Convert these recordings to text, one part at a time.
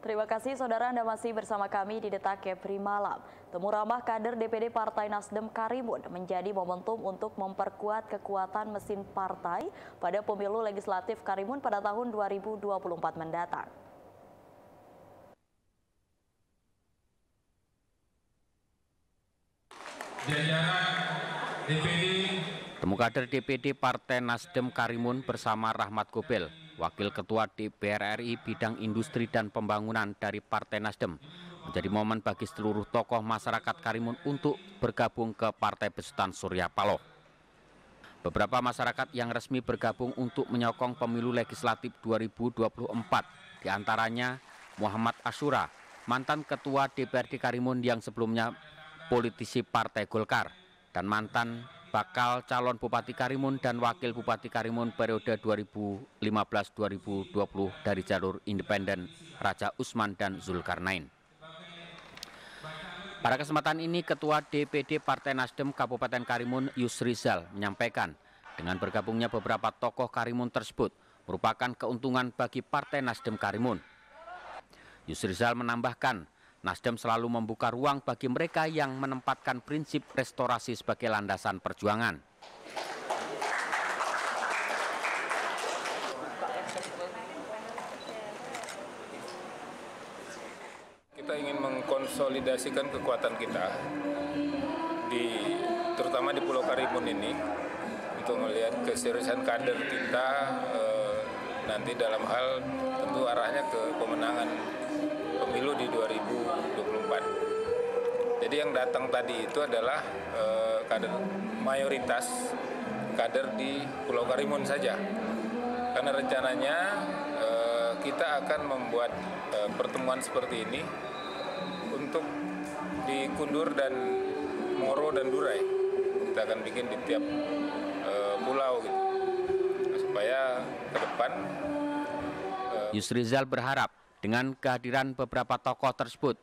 Terima kasih saudara Anda masih bersama kami di Detak Kepri Malam. Temu ramah kader DPD Partai Nasdem Karimun menjadi momentum untuk memperkuat kekuatan mesin partai pada pemilu legislatif Karimun pada tahun 2024 mendatang. Temu kader DPD Partai Nasdem Karimun bersama Rahmat Gobel Wakil Ketua DPR RI Bidang Industri dan Pembangunan dari Partai Nasdem, menjadi momen bagi seluruh tokoh masyarakat Karimun untuk bergabung ke Partai Besutan Surya Paloh. Beberapa masyarakat yang resmi bergabung untuk menyokong pemilu legislatif 2024, di antaranya Muhammad Asyura, mantan Ketua DPRD Karimun yang sebelumnya politisi Partai Golkar, dan mantan bakal calon Bupati Karimun dan Wakil Bupati Karimun periode 2015-2020 dari jalur independen Raja Usman dan Zulkarnain. Pada kesempatan ini Ketua DPD Partai Nasdem Kabupaten Karimun Yusrizal menyampaikan dengan bergabungnya beberapa tokoh Karimun tersebut merupakan keuntungan bagi Partai Nasdem Karimun. Yusrizal menambahkan Nasdem selalu membuka ruang bagi mereka yang menempatkan prinsip restorasi sebagai landasan perjuangan. Kita ingin mengkonsolidasikan kekuatan kita di terutama di Pulau Karimun ini untuk melihat keseriusan kader kita eh, nanti dalam hal tentu arahnya ke pemenangan di 2024. Jadi yang datang tadi itu adalah eh, kader mayoritas kader di Pulau Karimun saja. Karena rencananya eh, kita akan membuat eh, pertemuan seperti ini untuk di Kundur dan Moro dan Durai. Kita akan bikin di tiap eh, pulau gitu. Supaya ke depan eh, Yusrizal berharap dengan kehadiran beberapa tokoh tersebut,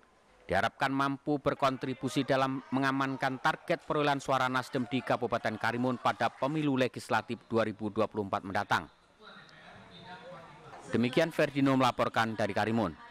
diharapkan mampu berkontribusi dalam mengamankan target perolehan suara Nasdem di Kabupaten Karimun pada pemilu legislatif 2024 mendatang. Demikian Ferdino melaporkan dari Karimun.